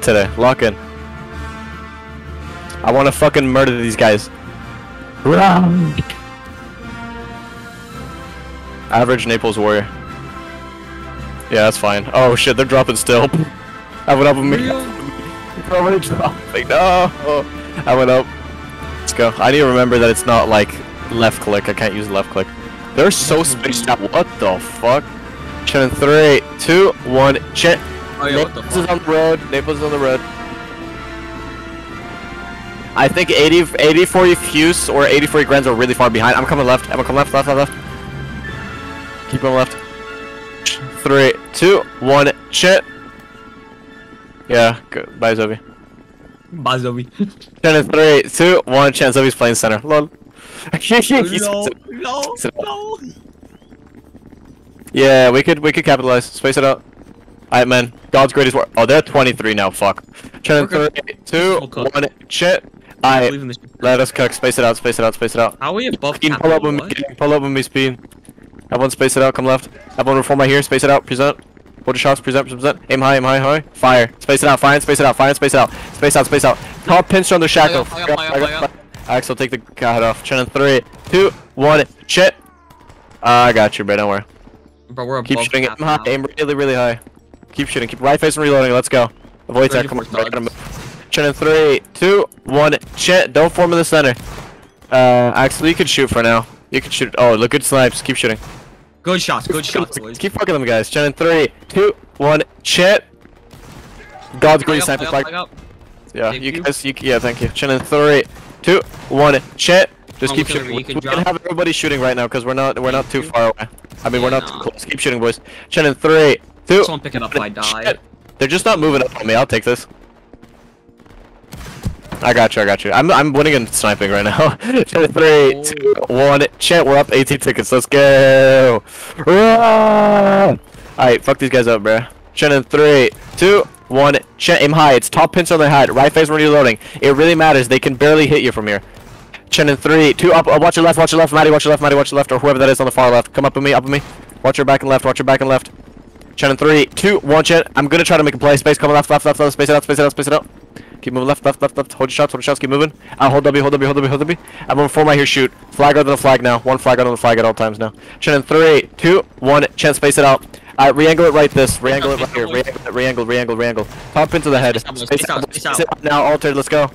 today. Lock in. I want to fucking murder these guys. Run! Average Naples warrior. Yeah, that's fine. Oh shit, they're dropping still. I went up with me. Probably dropping. No! I went up. Let's go. I need to remember that it's not like left click. I can't use left click. They're so spaced out. What the fuck? Chen three, two, one, Chen. Oh yeah, Naples is on the road. Naples is on the road. I think 80, 80 for you Fuse or 80 for you Grands are really far behind. I'm coming left. I'm coming left, left, left, left. Keep going left. Three, two, one, shit. Yeah, good. Bye, Zoe. Bazovi. Ten and three, two, one. Chance Zoe's playing center. Lol. He's- no, no, no. Yeah, we could we could capitalize. Space it out. Alright, man. God's greatest work. Oh, they're 23 now. Fuck. And We're three, two, one. Shit. I Alright, let us cook. Space it out. Space it out. Space it out. How are we above pull up with me. Pull up with me. Speed. Everyone, space it out. Come left. Everyone, reform right here. Space it out. Present. Hold the shots. Present. Present. Aim high. Aim high. High. Fire. Space it out. Fire. Space it out. Fire. Space it out. Space out. Space out. Top pinch on the shackle. Axel, take the cat off. Chen in three, two, one. Shit. Ah, I got you, bro. Don't worry. Bro, we're above Keep shooting. Aim high. now. Aim really, really high. Keep shooting. Keep right face and reloading. Let's go. Avoid that. Come on. 34 I gotta move. Chen in three, two, one. Shit. Don't form in the center. Uh, Axel, you can shoot for now. You can shoot. Oh, look good snipes. Keep shooting. Good shots, good shots, boys. Keep fucking them, guys. Chen in three, two, one. Shit. God's up, sniper. flag Flag. up, flag up. Yeah, Thank you you. guys, you, yeah, thank you. Chin in three, two, one, shit. Just Oh, keep shooting. we We, can have everybody shooting right now because we're not we're not too far away. I mean, we're Yeah, not too close. Keep shooting, boys. Chin in three, two. Someone pick it up I die. Shit. They're just not moving up on me. I'll take this. I got you. I got you. I'm I'm winning in sniping right now. Three, two, one. Shit, we're up 18 tickets. Let's go. Run! All right, fuck these guys up, bruh. Chin in three, two, one. Chin, aim high. It's top pinch on the head. Right face when you're loading. It really matters. They can barely hit you from here. Chin in three, two, up. Uh, watch your left. Watch your left. Maddie, watch your left. Maddie, watch your left. Or whoever that is on the far left. Come up with me. Up with me. Watch your back and left. Watch your back and left. In three, two, one. Chin. I'm gonna try to make a play. Space. Come left, left, left, left. Space it out. Space it out. Space it out. Keep moving left, left, left, left. Hold your shots. Hold your shots. Keep moving. Uh, hold W. Hold W. Hold W. Hold W. I'm gonna form right here. Shoot. Flag on the flag now. One flag on the flag at all times now. In three, two, one. Chin. Space it out. Alright, re-angle it right this. Re-angle it right here. Re-angle. Re-angle. Re-angle. Re-angle. Top into the head. Space out, Space out. space out. Now altered. Let's go.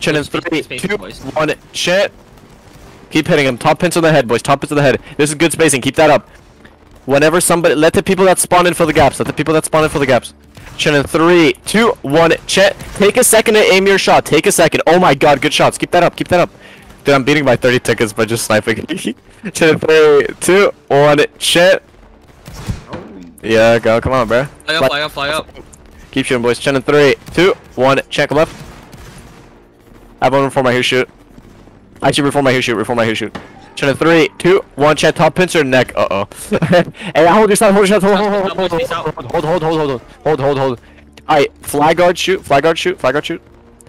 Space, three, two, one. Shit. Keep hitting him. Top pins on the head, boys. Top pins on the head. This is good spacing. Keep that up. Whenever somebody, let the people that spawn in fill the gaps. Let the people that spawn in fill the gaps. Chin in three, two, one. Chet, take a second to aim your shot. Take a second. Oh my god, good shots. Keep that up. Keep that up. Dude, I'm beating by 30 tickets by just sniping. Chin in three, two, one. Chet. Yeah, go. Come on, bro. Fly up, fly up, fly up. Keep shooting, boys. Chin in three, two, one. Check left. I have one reform my here shoot. Actually, reform my here shoot. Reform my here shoot. Chin in three, two, one. Check top pincer neck. Uh oh. hey, hold your shot. Hold your shot. Hold, hold, hold, hold, hold, hold, hold, hold, hold, hold, hold, hold, hold. Alright, flag guard shoot. Flag guard shoot. Flag guard shoot.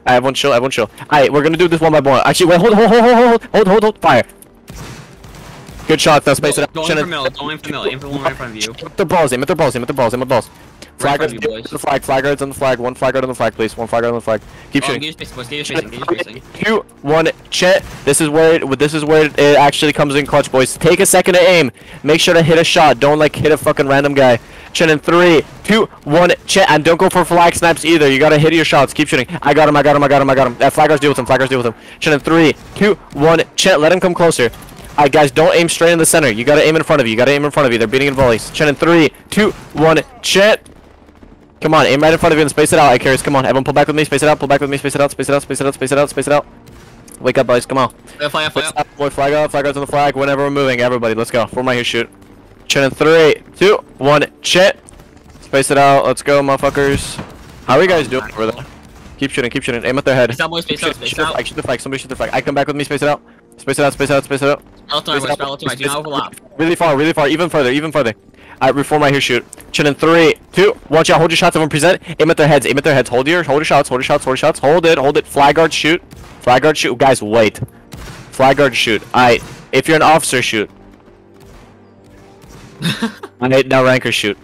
I have one chill. I have one chill. Alright, we're gonna do this one by one. Actually, wait. Hold, hold, hold, hold, hold, hold, hold, hold. Fire. Good shot. Now space it out. Don't aim for middle, don't aim for middle, aim for the one right in front of you. Aim at balls, aim at their balls, aim at their balls, aim at the balls. Flag guards, in front of you, boys. the flag, flag guards on the flag, one flag guard on the flag, please, one flag guard on the flag. Keep Oh, shooting. get your space, boys, get your spacing, get your spacing. Two, one, chet. This is where it, this is where it, actually comes in clutch, boys. Take a second to aim. Make sure to hit a shot. Don't like hit a fucking random guy. Chin in three, two, one, chet, and don't go for flag snaps either. You gotta hit your shots. Keep shooting. I got him. I got him. I got him. I got him. Uh, flag guards deal with him. Flag guards deal with him. Chin in three, two, one, chet. Let him come closer. Alright, guys, don't aim straight in the center. You gotta aim in front of you. You gotta aim in front of you. They're beating in volleys. Chin in three, two, one, chet. Come on, aim right in front of you and space it out. I carries. Come on, everyone, pull back with me. Space it out. Pull back with me. Space it out. Space it out. Space it out. Space it out. Space it out. Wake up, boys. Come on. Fly up, fly up, fly up. up, boy. Flag out. Flag out's on the flag. Whenever we're moving, everybody, let's go. Form my here, shoot. Chin in three, two, one, chet. Space it out. Let's go, motherfuckers. How are you guys doing over there? Keep shooting. Keep shooting. Aim at their head. Space out, boys, space Shoot, out, space shoot the out. flag. Shoot the flag. Somebody shoot the flag. I come back with me. Space it out. Space it out. Space it out. Space it out. Spell to my boys, spell to my, do not overlap. Really far, really far, even further, even further. Alright, reform right here, shoot. Chin in three, two, watch out, hold your shots, everyone present. Aim at their heads, aim at their heads. Hold your, hold your shots, hold your shots, hold your shots. Hold it, hold it. Flag guard, shoot. Flag guard, shoot. Guys, wait. Flag guard, shoot. Alright, if you're an officer, shoot. Alright, now ranker, shoot.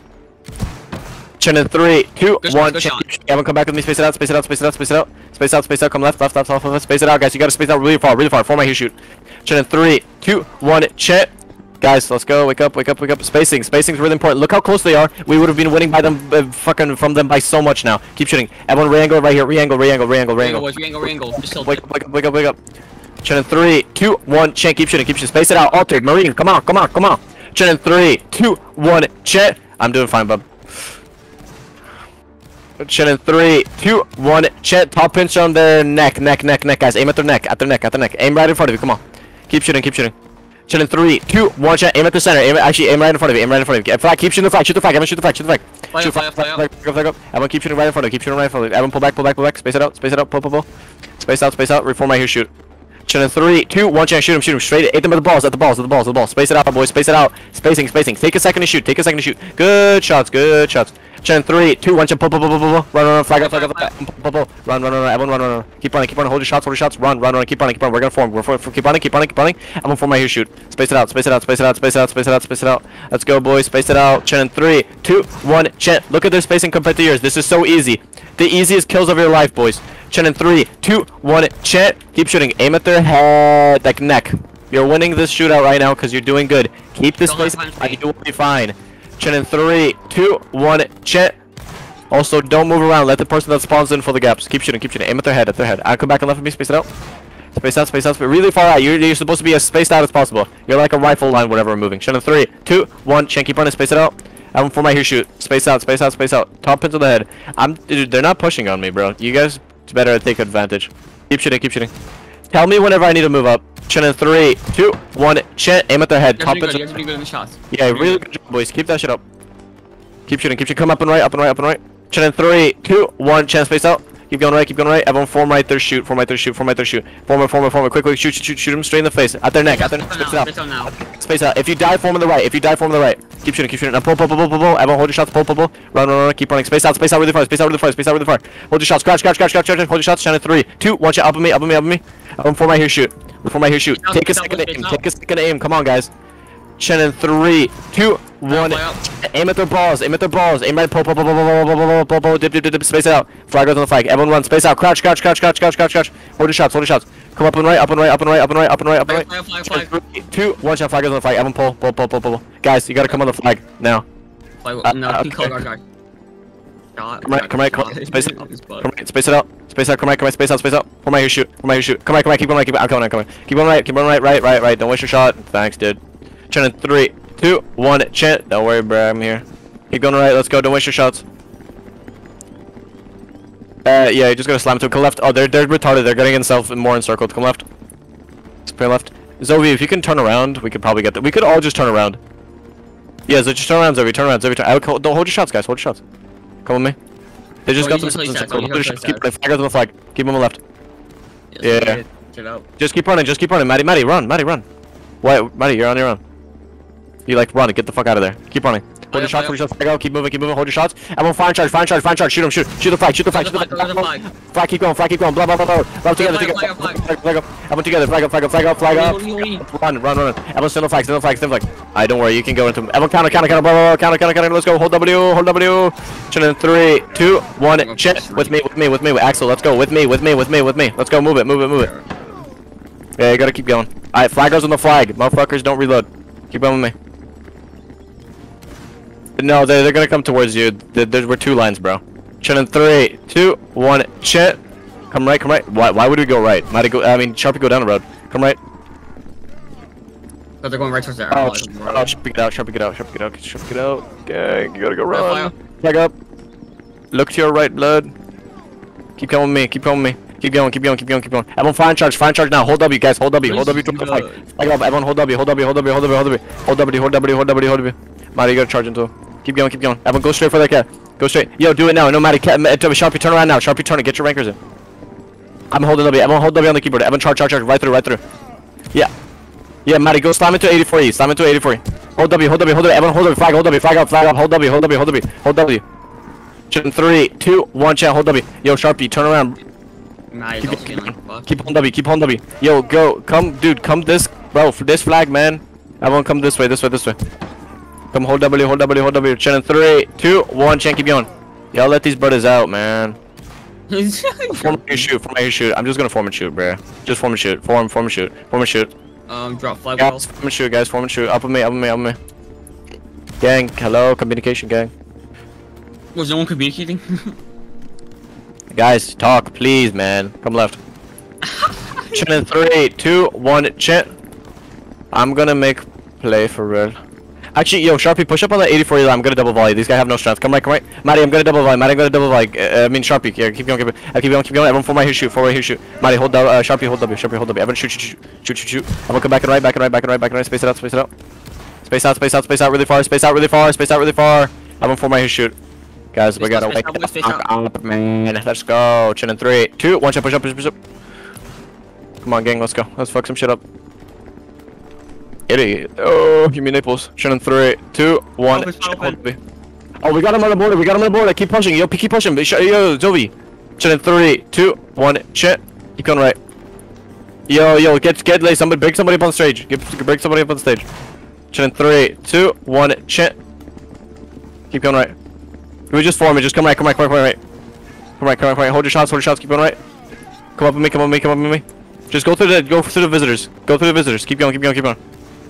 Chin in three, two, Good one. shot. everyone come back with me. Space it out. Space it out. Space it out. Space it out. Space out. Space out. Come left, left, left, left, left. Space it out, guys. You gotta space out really far, really far. Form my here shoot. Chin in three, two, one. Chen. Guys, let's go. Wake up, wake up, wake up. Spacing. Spacing's really important. Look how close they are. We would have been winning by them, uh, fucking from them by so much now. Keep shooting. Everyone re-angle right here. Re-angle, re-angle, re-angle, Re-angle, re-angle. re-angle, re-angle. Just tilt Wake up, wake up, wake up, wake up. Chen in three, two, one. Chen, keep shooting, keep shooting. Space it out. Altered. Marine, come on, come on, come on. Chen in three, two, one. Chen. I'm doing fine, bub. Chen in three, two, one. Chen, top pinch on their neck, neck, neck, neck, guys. Aim at their neck, at their neck, at their neck. Aim right in front of you. Come on. Keep shooting, keep shooting. Chen in three, two, one. Chen, aim at the center. Aim, actually, aim right in front of you. Aim right in front of you. Flag, keep shooting the flag. Shoot the flag. Everyone shoot the flag. Shoot the flag. Flag Shoot flag flag flag, flag, flag up. Everyone keep shooting right in front of you. Keep shooting right in front of you. Everyone pull back, pull back, pull back. Space it out. Space it out. Pull, pull, pull. Space out, space out. Reform right here. Shoot. Chen in three, two, one. Chen, shoot him, shoot him. Straight. Hit them at the balls. At the balls. At the balls. At the balls. Space it out, boys. Space it out. Spacing, spacing. Take a second to shoot. Take a second to shoot. Good shots. Good shots. Chen three, two, one. Chen pull, pull, pull, pull, pull. pull. Run, run, run. Flag up, flag up. Pull, pull, pull. Run, run, run, run. Everyone run, run, run. Keep running, keep running. Hold your shots. Hold your shots. Run, run, run. Keep running, keep running. We're gonna form. We're for, for, keep running, keep running, keep running. Everyone form right here. Shoot. Space it out. Space it out. Space it out. Space it out. Space it out. Space it out. Let's go, boys. Space it out. Chen three, two, one. Chen. Look at their spacing compared to yours. This is so easy. The easiest kills of your life, boys. Chen in three, two, one. Chen. Keep shooting. Aim at their head, like neck. You're winning this shootout right now because you're doing good. Keep this Don't spacing. punch me. You will be fine. Chen in three, two, one. Chen. Also, don't move around. Let the person that spawns in fill the gaps. Keep shooting. Keep shooting. Aim at their head. At their head. I come back and left of me. Space it out. Space out. Space out. Space really far out. You're, you're supposed to be as spaced out as possible. You're like a rifle line, whatever, we're moving. In three, two, one. Chen, keep running. Space it out. I'm for my here shoot. Space out. Space out. Space out. Top pin to the head. I'm. Dude, they're not pushing on me, bro. You guys better take advantage. Keep shooting. Keep shooting. Tell me whenever I need to move up. Chen in three, two, one. Chen, aim at their head. You Top guys are pin. doing good, you're good in the shots. yeah, You're really good. good job, boys. Keep that shit up. Keep shooting, keep shooting. Come up and right, up and right, up and right. Chen in three, two, one. Chen space out. Keep going right, keep going right. Everyone form right there, shoot. Form right there, shoot. Form right there, shoot. Form it, form it, form it. Quick, quick, shoot, shoot, shoot, shoot him straight in the face. At their neck, at their neck. Space out, out. space out now. Space out. If you die, form on the right. If you die, form on the right. Keep shooting, keep shooting. Now pull, pull, pull, pull, pull, pull. Everyone hold your shots. Pull, pull, pull. Run, run, run. Keep running. Space out, space out really far. Space out really far. Space out really far. Hold your shots. Crouch, crouch, crouch, crouch, crouch. Hold your shots. Chen in three, two, one. Shot up on me, up on me, up on me. Everyone form right here, shoot. Form right here, shoot. Take a second aim. Take a second aim. Come on, guys. In three, two, one. Aim at their balls. Aim at their balls. Aim right. Pull, pull, pull, pull, pull, pull, pull, pull, dip, dip, dip, dip. Space it out. Flag goes on the flag. Everyone run. Space out. Crouch, crouch, crouch, crouch, crouch, crouch, crouch. Hold your shots. Hold your shots. Come up and right, up and right, up and right, up and right, up and right, up and right. flag, flag, flag. Three, two, one shot. Flag goes on the flag. Everyone pull, pull, pull, pull, pull. Guys, you gotta come on the flag now. Flag, Uh, no, uh, okay. color guard Come right, come right, come right. Space. Come right, space it out. Space out. Come right, come right. Space out, space out. Come right here, shoot. Come right here, shoot. Come right, come right. Keep going right. Keep. I'm coming. I'm coming. Keep going right. Keep going right. Right, right, right. Don't waste your shot. Thanks, dude. Chen in three, two, one. Chen. Don't worry, bro. I'm here. Keep going right. Let's go. Don't waste your shots. Uh, yeah, you just gotta slam to come left. Oh, they're they're retarded. They're getting themselves more encircled. Come left. Spray left. Zoe, if you can turn around, we could probably get that. We could all just turn around. Yeah, so just turn around, Zoe. Turn around, Zoe. Turn. I would don't hold your shots, guys. Hold your shots. Come with me. They just Oh, got you themselves can play encircled. stats, Hold your shots. Keep the flag on the flag. Keep them on the left. Yes, Yeah. Get out. Just keep running. Just keep running. Maddie, Maddie, run. Maddie, run. Wait, Maddie, you're on your own. You like run. Get the fuck out of there. Keep running. Hold oh, your shots. Hold your shots. Flag out. Keep moving. Keep moving. Hold your shots. Everyone, fire and charge. Fire and charge. Fire and charge. Shoot him. Shoot. Shoot the flag. Shoot the flag. Shoot the flag. The the flag, the flag. Flag. Keep going. Flag. Keep going. Blah blah blah blah. Blah together. flag, Together. flag, Flag. Flag up. Everyone together. Flag up. Flag up. Flag up. Flag up. Run, run, run. Everyone stand on flag, stand flag, stand flag. Alright, don't worry, you can go into Everyone counter, counter, counter, blah, blah, blah, counter, counter, counter, let's go. Hold W, hold W. Chin in three, two, one. Chin. With me, with me, with me, with Axel, let's go. With me, with me, with me, with me. Let's go, move it, move it, move it. Yeah, you gotta keep going. Alright, flag goes on the flag. Motherfuckers, don't reload. Keep going with me. No, they're, they're gonna come towards you. There, there were two lines, bro. Chin in three, two, one. Chin. Come right, come right. Why, why would we go right? Might go, I mean, Sharpie go down the road. Come right. But they're going right towards there. Oh, Oh, sh- oh, Sharpie get out, Sharpie get out, Sharpie get out, Sharpie get out. Okay, you gotta go run. Flag up. Look to your right, blood. Keep going with me, keep going with me. Keep going, keep going, keep going, keep going. Everyone fire charge, fire charge now. Hold W, guys, hold W, hold W, drop the flag. Flag up, everyone hold W, hold W, hold W, hold W, hold W. Hold W, hold W, hold W, hold W. Maddie, you gotta charge into him. Keep going, keep going. Everyone go straight for that cat. Go straight. Yo, do it now. No, Maddie, cat, uh, Sharpie, turn around now. Sharpie, turn it. Get your rankers in. I'm holding W. Everyone hold W on the keyboard. Everyone charge, charge, charge. Right through, right through. Yeah. Yeah, Maddie, go slam into 84E. Slam into 84E. Hold W, hold W, hold W. Everyone hold W. Flag, hold W, flag up, flag up. Hold W, hold W, hold W. Hold W. Chin three, two, one, chat, hold W. Yo, Sharpie, turn around. Nah, Keep, keep, like keep on W, keep on W. Yo, go, come, dude, come this, bro, for this flag, man. Everyone come this way, this way, this way. Come hold W, hold W, hold W. Chin three, two, one, chan, keep going. Y'all let these brothers out, man. Form and shoot, form and shoot. I'm just gonna form and shoot, bruh. Just form and shoot. Form, form and shoot. Form and shoot. um drop flag ball. Guys, form and shoot, guys. Form and shoot. Up with me, up with me, up with me. Gang, hello, communication gang. Was no one communicating? Guys, talk, please, man. Come left. Chin in three, two, one, chin. I'm gonna make play for real. Actually, yo, Sharpie, push up on that 84 I'm gonna double volley. These guys have no strength. Come right, come right. Maddie, I'm gonna double volley. Maddie, I'm gonna double volley. Uh, I mean, Sharpie. Yeah, keep going, keep going. Uh, keep going, keep going. Everyone, form right here, shoot. Form right here, shoot. Maddie, hold down. Uh, Sharpie, hold W. Sharpie, hold W. Everyone, shoot, shoot, shoot, shoot, shoot, shoot. I'm gonna come back and right, back and right, back and right, back and right. Space it out, space it out. Space out, space out, space out really far. Space out really far. Space out really far. Everyone, form right here, shoot. Guys, we Space out, gotta space wake out, the fuck up, man. Let's go. Chin in three, two, one. Shot, push up, push up, push up. Come on, gang. Let's go. Let's fuck some shit up. Idiot. Oh, give me Naples. Chin in three, two, one. Open, Chin, open. hold me. Oh, we got him on the border. We got him on the border. Keep pushing. Yo, keep pushing. Sh- Yo, Zoe. Chin in three, two, one. Chin. Keep going right. Yo, yo, get, get, lay somebody, break somebody up on stage. Get, break somebody up on stage. Chin in three, two, one. Chin. Keep going right. Can we just form it? Just come right, come right, come right, come right. Come right, come right, come right. Hold your shots, hold your shots. Keep going right. Come up with me, come up with me, come up with me. Just go through the, go through the visitors. Go through the visitors. Keep going, keep going, keep going.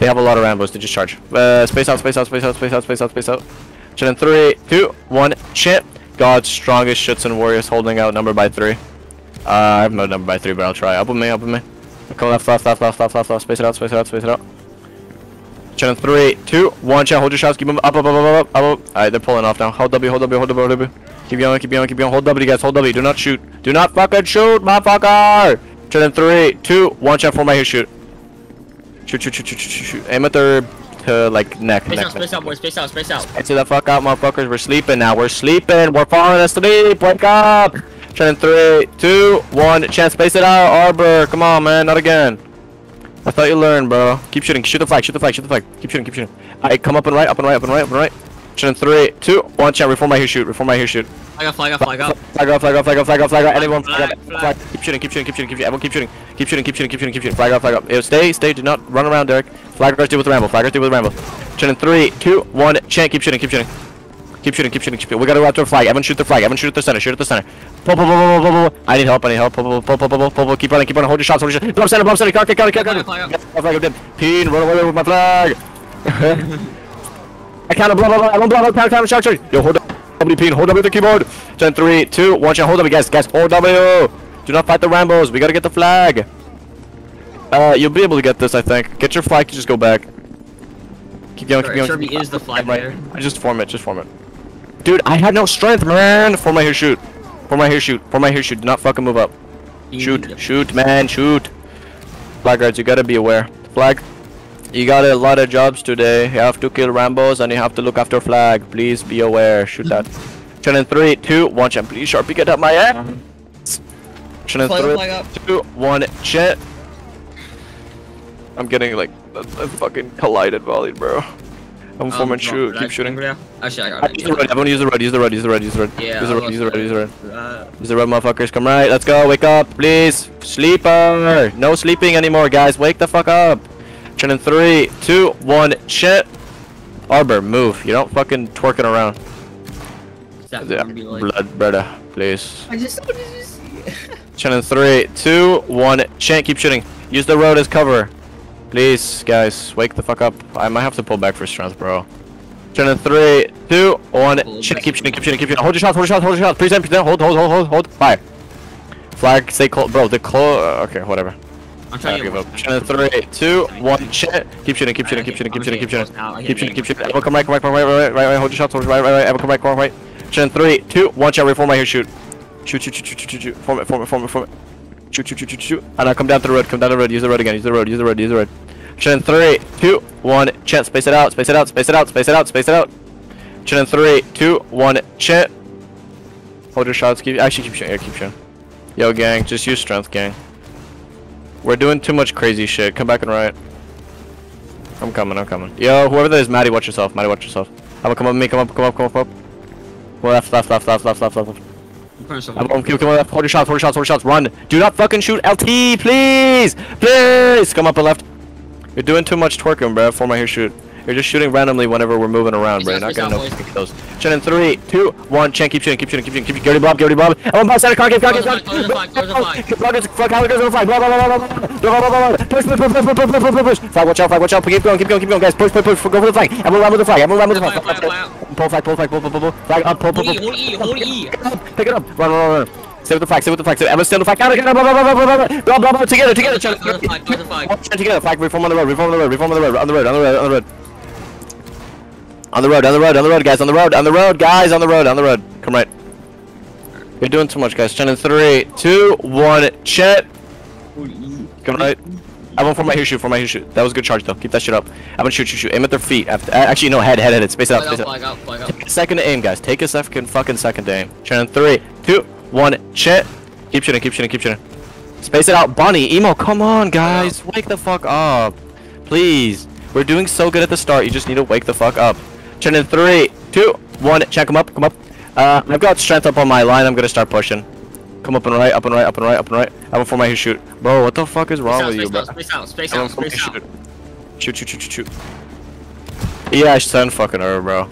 They have a lot of Rambos to just charge. Uh, space out, space out, space out, space out, space out, space out. Chin in three, two, one, chip. God's strongest Schutzen warriors holding out number by three. Uh, I have no number by three, but I'll try. Up with me, up with me. Come left, left, left, left, left, left, left. Space it out, space it out, space it out. Chin in three, two, one. Chin, hold your shots. Keep them up, up, up, up, up, up, up. Alright, they're pulling off now. Hold W, hold W, hold W, hold W. Keep going, keep going, keep going. Hold W, guys. Hold W. Do not shoot. Do not fucking shoot, motherfucker. Chin in three, two, one. Chin, my here, shoot. Shoot, shoot, shoot, shoot, shoot, shoot. Aim at their, to like neck, Space neck, out, space out, boys, space out, space out. Get the fuck out, motherfuckers. We're sleeping now. We're sleeping. We're falling asleep. Wake up. Turn three, two, one. Chance, space it out. Arbor. Come on, man. Not again. I thought you learned, bro. Keep shooting. Shoot the flag. Shoot the flag. Shoot the flag. Keep shooting. Keep shooting. Alright, come up and right. Up and right. Up and right. Up and right. In three, two, one. Chance, reform my here shoot. Reform my here shoot. Flag up, flag up, flag up. Flag up, flag up, flag up, flag up, flag up. Anyone, flag flag, up. Flag. Keep shooting, keep shooting, keep shooting, keep shooting. Everyone keep shooting. Keep shooting, keep shooting, keep shooting, keep shooting. Flag up, flag up. Yo, stay, stay. Do not run around, Derek. Flag Flaggers deal with the ramble. Flag Flaggers deal with the ramble. Turn in three, two, one. Chant, keep shooting, keep shooting. Keep shooting, keep shooting, keep shooting. We gotta go after a flag. Everyone shoot the flag. Everyone shoot at the center. Shoot at the center. Pull, pull, pull, pull, pull, pull, pull. I need help. I need help. Pull, pull, pull, pull, pull, pull, pull. Keep running, keep running. Hold your shots. Hold your shots. Bomb center, bomb center. Car. Flag up, flag up. My flag, I'm dead. Peen, run away with my flag. I can't blah blah blah. I won't blah blah. Pound, pound, shout, shout. Yo, hold up. W Peen, hold W with the keyboard. Ten, three, two, one. Shot. Hold W, guys. Guys, hold W. Do not fight the Rambos. We gotta get the flag. Uh, you'll be able to get this, I think. Get your flag to just go back. Keep going, keep going. Keep is the flag right. there. I just form it, just form it. Dude, I had no strength, man. Form my here, shoot. Form my here, shoot. Form my here, shoot. Do not fucking move up. Shoot, shoot, man, shoot. Flag guards, you gotta be aware. Flag, you got a lot of jobs today. You have to kill Rambos and you have to look after flag. Please be aware. Shoot that. Turn in three, two, one. Champ, please, Sharpie, get up my ass. Turn in Flag up, three, two, one. Chat. I'm getting like a, a fucking collided volley, bro. I'm Um, forming drop shoot. red Keep shooting. finger. Actually, I got Use the road. Everyone use the road. Use the road. Use the road. Use the road. Yeah, use the I road. Use the road. Use the road. Uh, Use the road, motherfuckers. Come right. Let's go. Wake up, please. Sleeper. No sleeping anymore, guys. Wake the fuck up. Turn in three, two, one. Shit. Arbor, move. You don't fucking twerking around. Yeah, like- blood, brother, please. I just what did you see? Turn in three, two, one. Chant, keep shooting. Use the road as cover. Please, guys, wake the fuck up. I might have to pull back for strength, bro. Turn in three, two, one. Pull Shit, back. keep shooting, keep shooting, keep shooting. Hold your shots, hold your shots, hold your shots. Present, present. Hold, hold, hold, hold, hold. Fire. Flag, stay close. Bro, the close. Uh, okay, whatever. I'm trying to give up. In three, two, one. Shit. Keep shooting, keep shooting, keep shooting, keep shooting, keep shooting. Keep shooting, keep shooting. Everyone come right, come right, come right, right, right, right. Hold your shots, hold right, right, right. Everyone come right, come right. Turn in three, two, one. Shot. Reform right here. Shoot. Shoot, shoot, shoot, shoot, shoot, shoot, shoot. Form it, form it, form it, form it. Shoot, shoot, shoot, shoot, shoot. And now come down to the road. Come down the road. Use the road again. Use the road. Use the road. Use the road. Turn in three, two, one. Chant. Space it out. Space it out. Space it out. Space it out. Space it out. Turn in three, two, one. Chant. Hold your shots. Keep actually keep shooting. Yeah, keep shooting. Yo, gang, just use strength, gang. We're doing too much crazy shit. Come back and riot. I'm coming, I'm coming. Yo, whoever that is, Maddie, watch yourself. Maddie, watch yourself. I'ma come up me, come up, come up, come up, come up. Left, left, left, left, left, left, left. I'm keep coming left. 40 shots, 40 shots, 40 shots. Run. Do not fucking shoot LT, please. Please. Come up and left. You're doing too much twerking, bro. Form right here, shoot. You're just shooting randomly whenever we're moving around, bro. You're not gonna know peace out, fucking kills. Chen in three, two, one. Chen, keep shooting, keep shooting, keep shooting, keep shooting. Blob, ready, blob. On center, car, get car, get car. Close the flag, close the flag, close the Flag is fuck, how it goes on the flag. Blah, blah, blah, blah, blah, blah, blah, blah, blah. Push, push, push, push, push, push, push, push, push. Flag, watch out, flag, watch out. Keep going, keep going, keep going, guys. Push, push, push. Go for the flag. Run with the flag. Run with the Flag. Pull flag, pull flag, pull, pull, pull, pull. Flag up, pull, pull, Hold pull. E, hold E, hold E. Pick it up. Run, run, run. Stay with the flag, stay with the flag. Stay. Everyone stay on the flag. Blah, blah, blah, blah, blah, blah, blah, blah, blah. Together, together. Close Chen. the flag, close the flag. Chen together. Flag, reform on the road, reform on the road, reform on the road, on the road, on the road, on the road. On the road, on the road, on the road, guys, on the road, on the road, guys, on the road, on the road. Come right. You're doing too much, guys. Chen in three, two, one. Chet. Come right. I went for my here shoot, for my here shoot. That was a good charge though. Keep that shit up. I'm gonna shoot, shoot, shoot. Aim at their feet. After, actually, no, head, head, head. Space it out, space out, it out. flag out, flag out. Take a second to aim, guys. Take a second, fucking second to aim. Chen in three, two, one. Chet. Keep shooting, keep shooting, keep shooting. Space it out. Bonnie, emo, come on, guys. Wake the fuck up. Please. We're doing so good at the start. You just need to wake the fuck up. Chen in three, two, one. Check him up, come up. Uh, I've got strength up on my line. I'm gonna start pushing. Come up and right, up and right, up and right, up and right. I'm going for my shoot. Bro, what the fuck is wrong with you, Space bro? out, space out, space out, space out. shoot. Shoot, shoot, shoot, shoot, shoot. Yeah, I send fucking her, bro.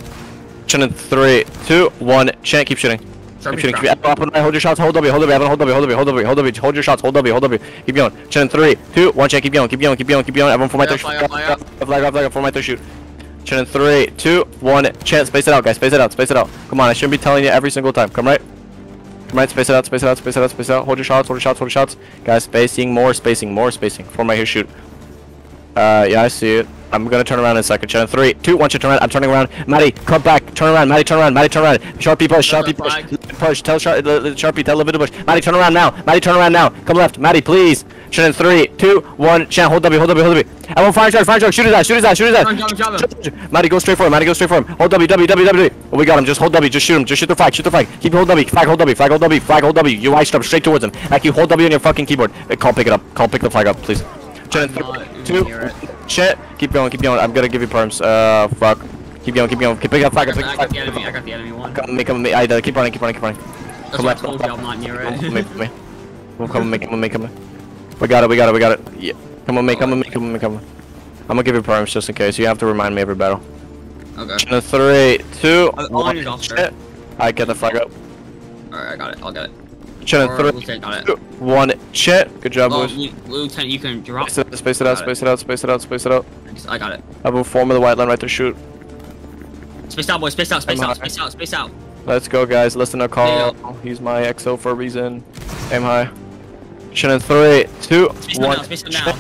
Chen in three, two, one. Chen, keep shooting. Keep shooting, keep up and right, hold your shots, hold W, hold W, Evan, hold W, hold W, hold W, hold W, hold your shots, hold W, hold W, keep going. Chen in three, two, one, Chen, keep going, keep going, keep going, keep going. Everyone for my third shoot. flag up, Flag up, flag up, flag up, for my third shoot. Chen in three, two, one, Chen, space it out, guys, space it out, space it out. Come on, I shouldn't be telling you every single time. Come right. Come right, space it out, space it out, space it out, space it out. Hold your shots, hold your shots, hold your shots. Guys, spacing, more spacing, more spacing. For my here shoot. Uh, yeah, I see it. I'm gonna turn around in a second. Chen, three, two, one, Chen, turn around. I'm turning around. Maddie, come back. Turn around. Maddie, turn around. Maddie, turn around. Sharpie push. Sharpie push. Push. Tell Shar- uh, uh, Sharpie. Tell Livid push. Maddie, turn around now. Maddie, turn around now. Come left. Maddie, please. Chen, three, two, one. Chen, hold W, hold W, hold W. I want fire charge, fire charge. Shoot his eye, shoot his eye, shoot his eye. Maddie, go straight for him. Maddie, go straight for him. Hold W, W, W, W. Oh, we got him. Just hold W. Just shoot him. Just shoot the flag. Shoot the flag. Keep hold W. Flag, hold W. Flag, hold W. Flag, hold W. You iced up straight towards him. Like you hold W on your fucking keyboard. Uh, Call, pick it up. Call, pick the flag up, please. Not even two. Shit. Keep going, keep going. I'm gonna give you perms. Uh, fuck. Keep going, keep going. Keep picking up flag. I Pick got, up I got the enemy, I got the enemy one. Come, make him. I uh, keep running, keep running, keep running. That's Come what I left, told come you, I'm not near Come on, it. me, me. We'll come and make him, make him. We got it, we got it, we got it. Yeah. Come on, me, come on, me, come on, me, come on. I'm gonna give you perms just in case. You have to remind me every battle. Okay. In a three, two, Uh, one. on is off. Shit. I get the flag up. Alright, I got it, I'll get it. Chin in Or three, Lieutenant got it. two, one. Shit. Good job, Oh, boys. Lieutenant, you can drop. Space it, space it out, Got it. space it out, space it out, space it out. I got it. I will form of the white line right there, shoot. Space out, boys, space out, space out, space out, space out. Let's go, guys. Listen to Yeah. call. He's my XO for a reason. Aim high. In three, two, Space one. now, space now.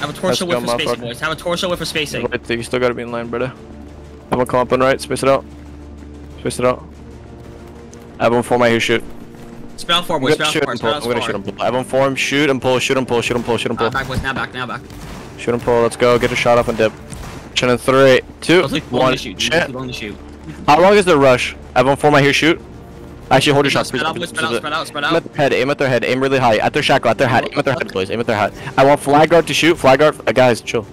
Have a torso whip for spacing, boys. Have a torso whip for spacing. Right there, you still gotta be in line, brother. I'm gonna come up and right, space it out. Space it out. I have one for my here, shoot. Out four, boys. Spit shoot four, pull. I'm gonna shoot and pull. I have one for him, shoot and pull, shoot and pull, shoot and pull, shoot and Uh, pull. back, boys. Now back, now back. Shoot and pull, let's go. Get a shot off and dip. Chin in three, two, Let's leave pulling one. shoot. Shit. Keep on the shoot. How long is the rush? I have one for my here, shoot. Actually, hold your shot. Spread out. Spread out, spread out, spread Aim at their head, aim at their head, aim really high. At their shackle, at their hat, aim at their head, boys. Aim at their hat. I want flag guard to shoot. Flag guard, uh, guys, chill.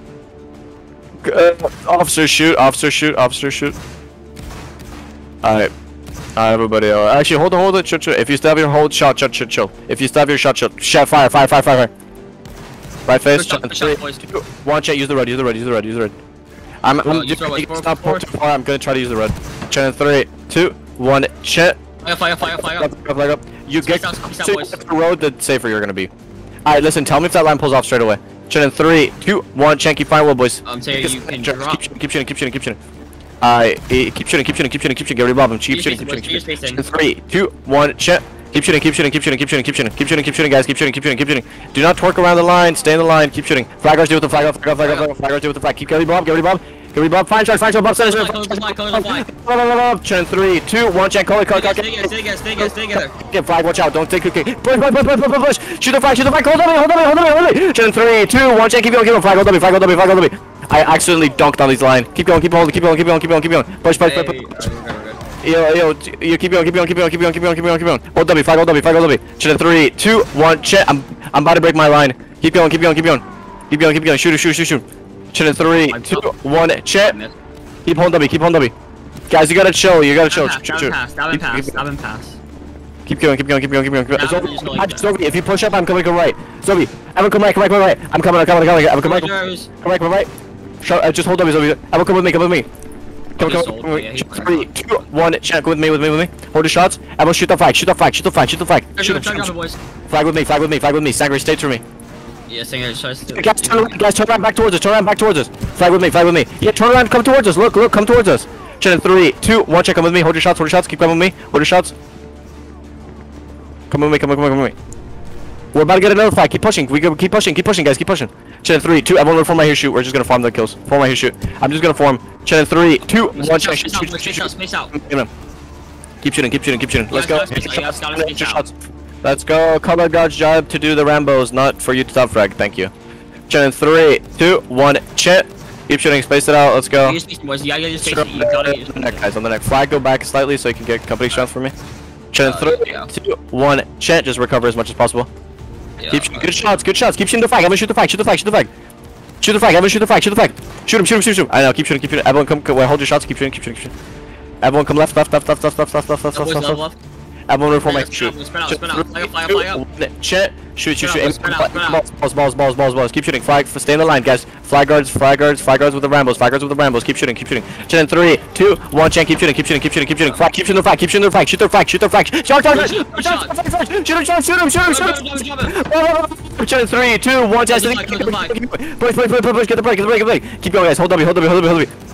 Uh, officer shoot, officer shoot, officer shoot. Alright. Alright, everybody. Uh, actually, hold on, hold it, chill, chill. If you still have your hold shot, chill, chill, chill. If you still have your shot, chill. Shot, fire, fire, fire, fire, fire. Right face, shot, push boys. one, chat, use the red, use the red, use the red, use the red. I'm, I'm use the road, just stop forward. too far. I'm gonna try to use the road. Chat in three, two, one, chat. Fire, fire, fire, fire. Flag up, flag up. You Space get out, space to the road, the safer you're gonna be. Alright, listen, tell me if that line pulls off straight away. Chen in three, two, one, keep firing well, boys. I'm saying you can keep drop. shooting, keep shooting, keep shooting, keep shooting. Eh, keep shooting, keep shooting, keep shooting, keep shooting, get rid of Bob, keep shooting, keep shooting, keep shooting. spacing. In three, two, one, Chen. Keep shooting, keep shooting, keep shooting, keep shooting, keep shooting, keep shooting, keep shooting, guys, keep shooting, keep shooting, keep shooting. Do not twerk around the line, stay in the line, keep shooting. Flag guards, do with the flag off, flag flag flag off, flag guards, do with the flag. Keep getting Bob, get ready, Bob. Get ready, Bob. Fine shot, fine shot, Bob, center. Color color the flag. Bob, Bob, Bob, Bob. Chen, three, two, one, it, call it, call Stay together, stay together, stay together, stay together. Get flag, watch out, don't take okay. Push, push, push, push, push, push, push. Shoot the flag, shoot the flag, hold on, hold on, hold on, hold on. Chen, three, two, one, Chen, keep going, keep going, flag, hold on, flag, hold on, flag, hold on. I accidentally dunked on these line. Keep going, keep going, keep going, keep going, keep going, keep going. Push, push, push, push. alright, we're good, we're good. Yo, yo, you keep going, keep going, keep going, keep going, keep going, keep going, keep going. Hold W, flag, hold W, flag, hold W. In three, two, one, shit. I'm, I'm about to break my line. Keep going, keep going, keep going. Keep going, keep going. Shoot, shoot, shoot, shoot. Shit in three, I'm two, one, shit. Keep holding W, keep holding W. Guys, you gotta chill, you gotta chill. Down Shoot, pass, down pass, down Keep- pass, keep- down pass. Keep going, keep going, keep going, keep going. Keep going. Zobi, like Zobi, if you push up, I'm coming, come right. Zobi, everyone come right, come right, come right. I'm coming, I'm coming, I'm coming, I'm coming. Rose. Come right, come right. Shut, uh, just hold W, Zobi. Everyone come with me, come with me. Come, come, come, yeah. Three, two, one, check with me, with me, with me. Hold the shots. Everyone shoot the flag, shoot the flag, shoot the flag, shoot the flag. Shoot him, Try shoot to him. boys. Flag with me, flag with me, flag with me. Sangre, stay through me. Yeah, Singer tries to. Guys, turn around, guys, turn around back towards us, turn around back towards us. Flag with me, flag with me. Yeah, turn around, come towards us. Look, look, come towards us. Check in three, two, one, check, come with me. Hold your shots, hold your shots, keep coming with me. Hold your shots. Come with me, come with me, come with me. We're about to get another flag. Keep pushing. We go, keep pushing, keep pushing, guys, keep pushing. Check in three, two, everyone form my here shoot. We're just gonna farm the kills. Form my here shoot. I'm just gonna form. Check in three, two, one, Space check, shoot, shoot, shoot, shoot. Get him. Keep shooting, keep shooting, keep shooting. Let's go. guys gotta space out, you guys space out. Shots. Let's go. Color guard's job to do the Rambos, not for you to top frag. Thank you. Chin in three, two, one, chin. Keep shooting, space it out. Let's go. You space, boys. Yeah, yeah, just space it. You gotta get. The neck, guys. On the neck. Flag go back slightly so you can get company strength for me. Chin in Uh, three, yeah. two, one, chin. Just recover as much as possible. Yeah, Keep shooting. uh, Good shots. Good shots. Keep shooting the flag. Everyone shoot the flag. Shoot the flag. Shoot the flag. Shoot the flag. Everyone shoot the flag. Shoot the flag. Shoot him. Shoot him. Shoot him. I know. Keep shooting. Keep shooting. Everyone come. come wait, hold your shots. Keep shooting. Keep shooting. Keep shooting. Everyone come left. Left. Left. Left. Left. Left. Left. Left. Left. no, boys, Left. Level Left. up. Everyone reform my Spread out, shoot. out, Shoot. out. Flag up, flag up, flag up. one, Shoot, shoot, shoot. out, out, spread out. Balls, balls, balls, balls, balls. Keep shooting. Flag. Stay in the line, guys. Flag guards, flag guards, flag guards with the Rambos. Flag guards with the Rambos. Keep shooting. Keep shooting. Chet in three, two, one. Chet. Keep shooting. Keep shooting. Keep shooting. Keep shooting. Flag. Keep shooting the flag. Keep shooting the flag. Shoot their flag. Shoot their flag. Shoot. Shoot, shoot, shoot, shoot, shoot, shoot, shoot, him. Shoot him. Shoot him. Chet in three, two, one. Chet. Close the flag, close the flag. Push, push, push, push, push. Get the break. Get the break. Get the break. Keep going, guys. Hold W. Hold W. Hold W. Hold W.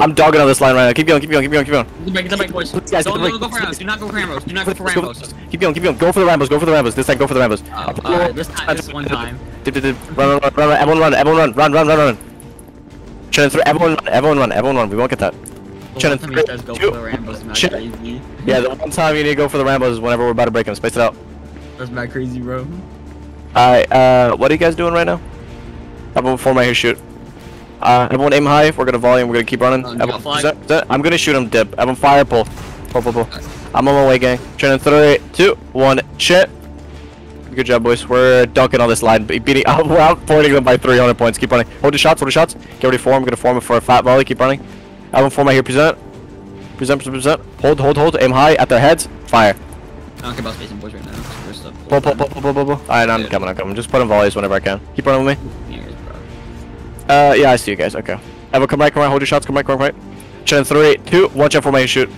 I'm dogging on this line right now. Keep going. Keep going. Keep going. Keep going. Get the break, get the break, boys. Guys, Don't don't go for Rambos. Do not go for Rambos. Do not go for Rambos. Keep going, keep going. Go for the Rambos, go for the Rambos. This time, go for the Rambos. Oh, alright, this time, this one time. Run, run, run, run, run. Everyone run, everyone run, run, run, run, run. Chen through, everyone run, everyone run, everyone run. We won't get that. The Chen one time he three, two, for the Rambos, crazy. Yeah, the one time you need to go for the Rambos is whenever we're about to break them. Space it out. That's mad crazy, bro. Alright, uh, what are you guys doing right now? Everyone form right here, shoot. Uh, everyone aim high. We're gonna volume. We're gonna keep running. Uh, Everyone, got set- set. I'm gonna shoot him. Dip. Everyone fire. Pull. Pull. Pull. Pull. I'm on my way, gang. Chen in three, two, one. Shit. Good job, boys. We're dunking on this line. be- Beating. we're outpointing them by 300 points. Keep running. Hold your shots. Hold your shots. Get ready for 'em. I'm gonna form it for a fat volley. Keep running. Everyone form right here. Present. Present. Present. Present. Hold. Hold. Hold. Aim high at their heads. Fire. I don't care about spacing boys right now. We're. Pull. Pull. Pull. Pull. Pull. Pull. pull. Alright, I'm Yeah. coming. I'm coming. Just put in volleys whenever I can. Keep running with me. Uh, yeah, I see you guys. Okay. Everyone come right, come right, hold your shots, come right, come right. Chen in three, two, one, jump formation, shoot.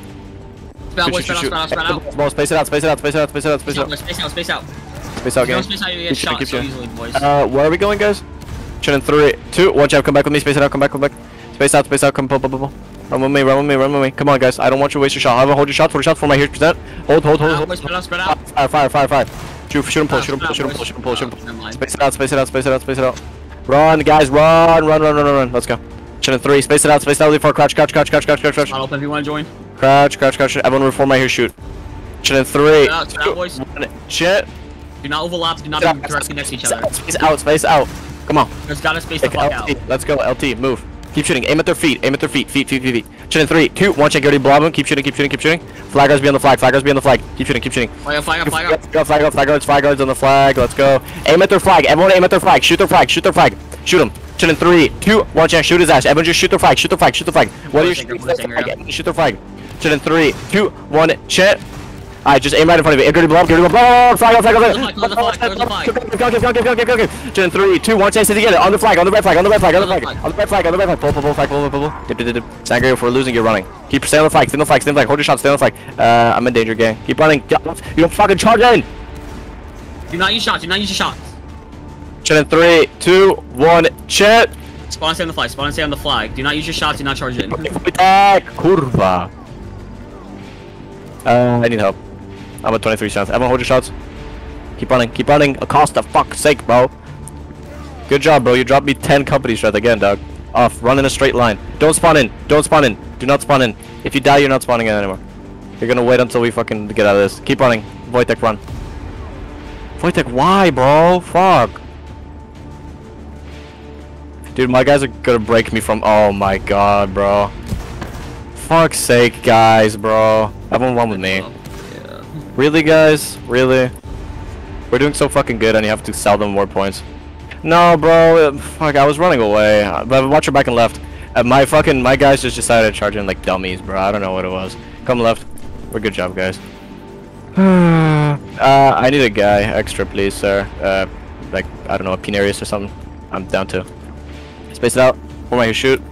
Spread out, Shoot, shoot, out, shoot. spread out, out. Space it out, space it out, space it out, space it out, space it out. Space out, space out. Space out, gang. space out, you get shot so shooting. easily, boys. Uh, where are we going, guys? Chen in three, two, one, jump, come back with me, space it out, come back, come back. Space out, space out, come, pull, pull, pull. Run with me, run with me, run with me. Come on, guys. I don't want you to waste your shot. Have a hold your shots, hold your shots for my here, present. Hold, hold, hold, hold. Spread out, spread out. Fire, fire, fire, fire. Shoot, shoot him, pull, shoot him, pull, shoot him, pull, shoot him, pull, shoot him, pull. Space it out, space it out, space it out, space it out. Run, guys, run, run, run, run, run, run. Let's go. Chen in three, space it out, space it out, leave for crouch, crouch, crouch, crouch, crouch, crouch, crouch. Not open if you want to join. Crouch, crouch, crouch. Everyone reform right here, shoot. Chen in three, Spread out, out, boys. one, shit. Do not overlap. Do not Space be directly next to each other. Space out, space out. Come on. There's gotta space the fuck out. Let's go, LT. Move. Keep shooting. Aim at their feet. Aim at their feet. Feet, feet, feet, feet. In three, two, one. Check. Already blob them. Keep shooting. Keep shooting. Keep shooting. Flaggers be on the flag. Flaggers be on the flag. Keep shooting. Keep shooting. Flag up, flag up, flag up. Go, flag up, flag guards, flag guards on the flag. Let's go. Aim at their flag. Everyone aim at their flag. Shoot their flag. Shoot their flag. Shoot them. In three, two, one. Check. Shoot his ass. Everyone just shoot their flag. Shoot their flag. Shoot their flag. What are you shooting? Flag. Shoot their flag. In three, two, one. Chet. Alright, just aim right in front of. Get ready to blow. Get blow up. Flag flag up, Close the flag, flag, in three, two, one. Chase it together. On the flag. On the red flag. On the red flag. On the flag. On the flag. On the red flag. On the red flag. Pull, pull, pull. Flag. Pull, pull, pull. Dip, dip, dip. Sangria, if we're losing, you're running. Keep stay on the flag. Stay on the flag. Stay on the flag. Hold your shot. Stay on the flag. Uh, I'm in danger, gang. Keep running. You don't fucking charge in. Do not use shots. Do not use your shots. In three, two, one. Chet. Spawn and stay on the flag. Spawn and stay on the flag. Do not use your shots. Do not charge in. Attack. Kurva. Uh, I need help. I'm at 23 shots. Everyone hold your shots. Keep running. Keep running. Acosta, fuck's sake, bro. Good job, bro. You dropped me 10 company strength again, dog. Off. Run in a straight line. Don't spawn in. Don't spawn in. Do not spawn in. If you die, you're not spawning in anymore. You're gonna wait until we fucking get out of this. Keep running. Wojtek, run. Wojtek, why, bro? Fuck. Dude, my guys are gonna break me from. Oh my god, bro. fuck's sake, guys, bro. Everyone run with me. Really, guys? Really? We're doing so fucking good, and you have to sell them more points. No, bro. Fuck, I was running away. But watch your back and left. Uh, my fucking my guys just decided to charge in like dummies, bro. I don't know what it was. Come left. We're good job, guys. uh, I need a guy extra, please, sir. Uh, like I don't know, a Pinarius or something. I'm down to. Space it out. Where am I? Shoot.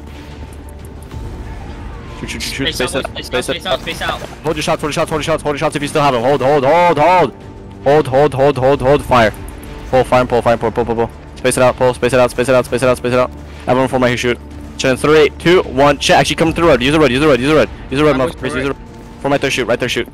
Shoot, shoot, shoot, shoot. Space out, Space boys, it. space out, space out, space out. Hold your shots, hold your shots, hold your shots, hold your shots if you still have them. Hold, hold, hold, hold. Hold, hold, hold, hold, hold, fire. Pull, fire, pull, fire, pull, pull, pull, pull. Space it out, pull, space it out, space it out, space it out, space it out. Everyone for my shoot. Chin, three, two, one, check. Actually, come through the road. Use the road, use the road, use the road. Use the road, Right, motherfuckers. Use the road. For my third shoot, right there, shoot.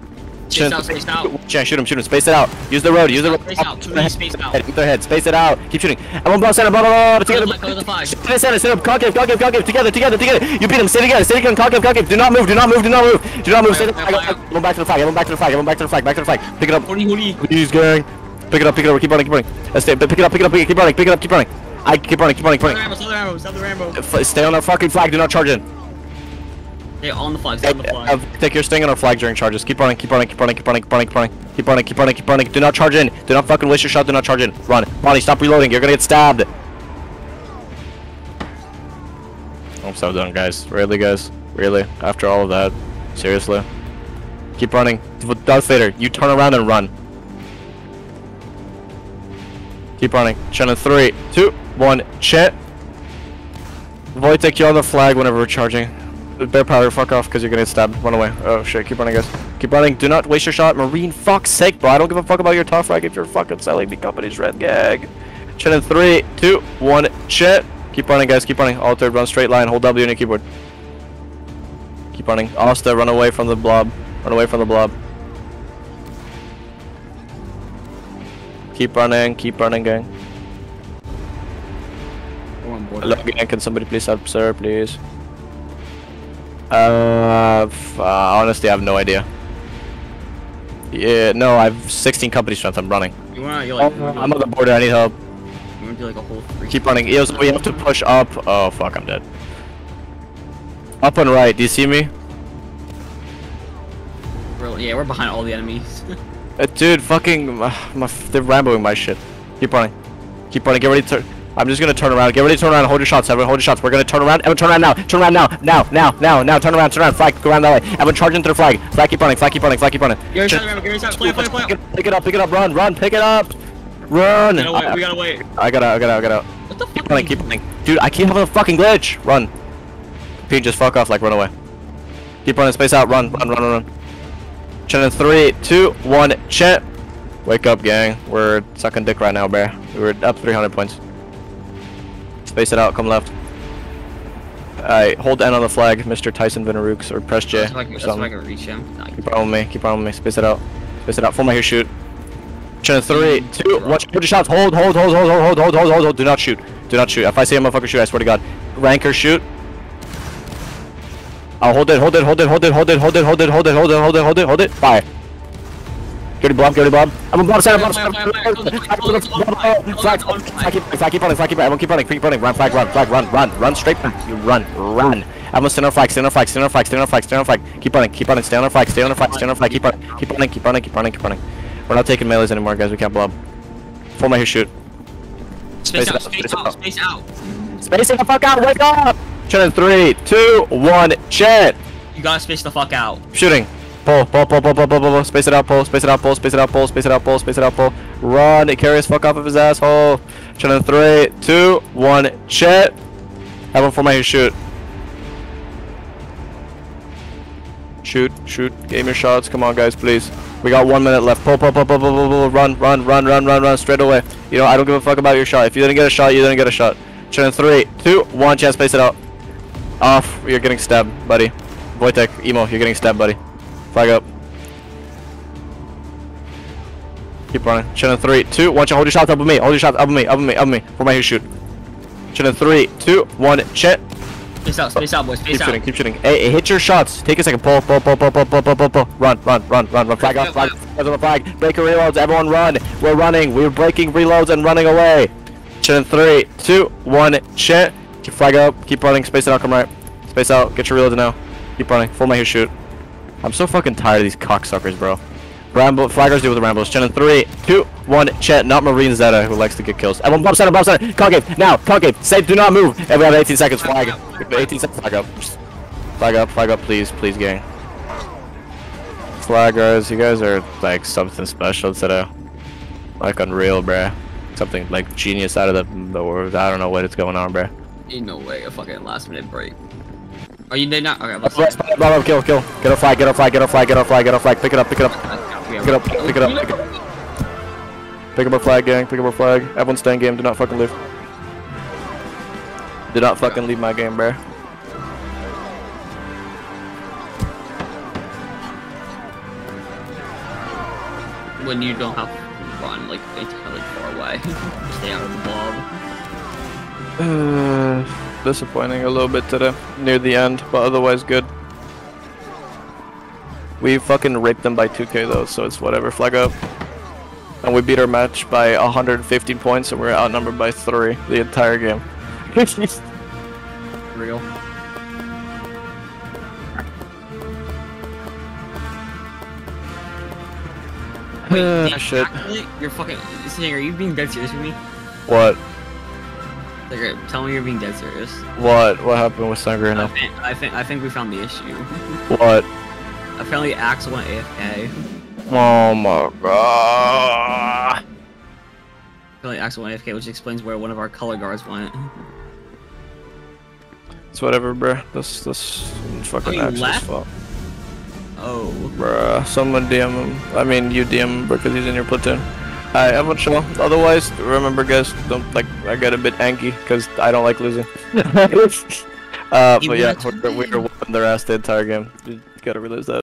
Space out, space out. Shoot him, shoot him. Space it out. Use the road, use the road. Space out, two head, space out. Keep their head, space it out. Keep shooting. Everyone blow center, blah, blah, blah, blah, Go to together. go to the. Sit in center, sit up, concave, concave, concave, together, together, together. You beat him, stay together, stay together, concave, concave. Do not move, do not move, do not move. Do not move, stay together. fire. Back to the flag, everyone back to the flag, everyone back to the flag, back to the flag. Pick it up. Please, gang. Pick it up, pick it up, keep running, keep running. Uh, stay, pick it up, pick it up, pick it, keep running, pick it up, keep running. I keep running, keep running, keep running. Rambo, sell the Rambo, sell the Rambo. F- Stay on our fucking flag, do not charge in. Stay on the flag, stay on the Uh, flag. take your sting on our flag during charges. Keep running, keep running, keep running, keep running, keep running, keep running. Keep running, keep running, keep running. Do not charge in. Do not fucking waste your shot, do not charge in. Run. Bonnie, stop reloading. You're gonna get stabbed. I'm so done, guys. Really, guys? Really? After all of that? Seriously? Keep running. Darth Vader, you turn around and run. Keep running. Shannon, three, two, one, chat. Wojtek, you're on the flag whenever we're charging. Bear power, fuck off, because you're gonna get stabbed. Run away. Oh shit, keep running, guys. Keep running. Do not waste your shot. Marine, fuck's sake, bro. I don't give a fuck about your top frag if you're fucking selling me company's red gag. Shannon, three, two, one, chat. Keep running, guys. Keep running. Altered, run straight line. Hold W on your keyboard. Keep running. Asta, run away from the blob. Run away from the blob. Keep running. Keep running, gang. We're on board. Hello again, can somebody please help sir, please? Uh, uh, honestly, I have no idea. Yeah, no, I have 16 company strength, I'm running. You wanna, you're like, Oh, I'm on the border, I need help. you wanna do like a whole three. Keep running. Eos, we have to push up. Oh, fuck, I'm dead. Up and right, do you see me? We're- Yeah, we're behind all the enemies. Uh, dude, fucking, uh, my, they're ramboing my shit. Keep running. Keep running, get ready to turn. I'm just gonna turn around. Get ready to turn around. Hold your shots, everyone. Hold your shots. We're gonna turn around. Everyone, turn around now. Turn around now. Now, now, now, now. Turn around. Turn around. Flag. Go around that way. Everyone, charge into the flag. Flag. Keep running. Flag. Keep running. Flag. Keep running. You're Shit. inside the Rambo, inside. Play, play, play. Pick it- Pick it up. Pick it up. Run. Run. Pick it up. Run. We gotta wait, I, we gotta wait. I got out. I got out. I got out. What the fuck? Keep running. Keep running. Dude, I keep having a fucking glitch. Run. Pete, just fuck off. Like run away. Keep running. Space out. Run. Run. Run. Run. Run. Chen in three, two, one. Chen. Wake up, gang. We're sucking dick right now, bear. We're up 300 points. Space it out. Come left. Alright, hold N on the flag, Mr. Tyson Vinarooks, or press J. That's or that's I something. reach him. Nah, Keep on with me. Keep on with me. Space it out. Space it out. Full my here. Shoot. In three, two, one. Hold your shots. Hold, hold, hold, hold, hold, hold, hold, hold, hold, hold. Do not shoot. Do not shoot. If I see a motherfucker shoot, I swear to God. Ranker shoot. Oh, hold it, hold it, hold it, hold it, hold it, hold it, hold it, hold it, hold it, hold it, hold it, hold it. Fire. Get it, blob, get it, blob. I'm a blob center, blob Fire, center. Flag, close, flag, flag, keep flag, keep running, flag, keep running. Everyone keep running, keep running. Run, flag, run, flag, run, run, run, run straight back. You run, run. Everyone stay on our flag, stay on our flag, stay on our flag, stay on our flag, stay on our flag. Keep running, keep running, stay on our flag, stay on our flag, stay on our flag. Keep running, keep running, keep running, keep running, keep running. We're not taking melees anymore, guys. We can't blob. Form my here, shoot. Space Space out, it out, space space out, out. space the fuck out, wake up! Chin in three, two, one, chat. You gotta space the fuck out. Shooting. Pull, pull, pull, pull, pull, pull, pull, pull. Space it out, pull, space it out, pull, space it out, pull, space it out, pull, space it out, pull. Run, Icarus, fuck off of his asshole. Chin in three, two, one, chat. Have one for my shoot. Shoot, shoot, game your shots. Come on, guys, please. We got one minute left. Pull, pull, pull, pull, pull, pull, pull. Run, run, run, run, run, run, straight away. You know, I don't give a fuck about your shot. If you didn't get a shot, you didn't get a shot. Chin in three, two, one, chance, space it out. Off, you're getting stabbed, buddy. Wojtek, emo, you're getting stabbed, buddy. Flag up. Keep running. Chin in three, two, one. Hold your shots up with me. Hold your shots up with me. Up with me. Up with me. For my here shoot. Chin in three, two, one. Chin. Space out, space out, boys, space Keep out. shooting. Keep shooting. Hey, hey, hit your shots. Take a second. Pull, pull, pull, pull, pull, pull, pull, pull, pull. Run, run, run, run, run. Flag up. Flag. Flag on the flag. Breaker reloads. Everyone run. We're running. We're breaking reloads and running away. Chin in three, two, one. Chin. Keep flag up. Keep running. Space it out. Come right. Space out. Get your reloads now. Keep running. Full my head, shoot. I'm so fucking tired of these cocksuckers, bro. Rambo, flaggers deal with the Rambos. Chen in three, two, one. Chet, not Marine Zeta, who likes to get kills. Everyone, bomb center, bomb center. Concave, now, concave. Safe, do not move. And we have 18 seconds. Flag. 18 seconds. Flag up. Flag up, flag up, please, please, gang. Flaggers, you guys are like something special today. Like unreal, bruh. Something like genius out of the, the world. I don't know what is going on, bruh. Ain't no way a fucking last minute break. Are you there now? Okay, let's Let's kill, kill. Get our flag, get our flag, get our flag, get our flag, get our flag. Pick it up, pick it up. Pick it up, pick it up, pick it up. Pick up our flag, gang. Pick up our flag. Everyone stay in game. Do not fucking leave. Do not fucking leave my game, bruh. When you don't have to run like entirely far away. Stay out of the blob. Uh, disappointing a little bit today, near the end, but otherwise good. We fucking raped them by 2k though, so it's whatever. Flag up. And we beat our match by 115 points, and we're outnumbered by 3 the entire game. Real. Wait, Uh, shit. actually, You're fucking. Saying, are you being dead serious with me? What? Like, uh, tell me you're being dead serious. What? What happened with Sangre I now? think, I think I think we found the issue. What? Apparently, Axel went AFK. Oh my god. Apparently, Axel went AFK, which explains where one of our color guards went. It's whatever, bruh. This this fucking Axel's fault. Oh. Bruh, someone DM him. I mean, you DM him because he's in your platoon. Alright, everyone chill. Otherwise, remember guys, don't like, I get a bit anky because I don't like losing. uh, but yeah, we're, whooping their ass the entire game. You gotta realize that.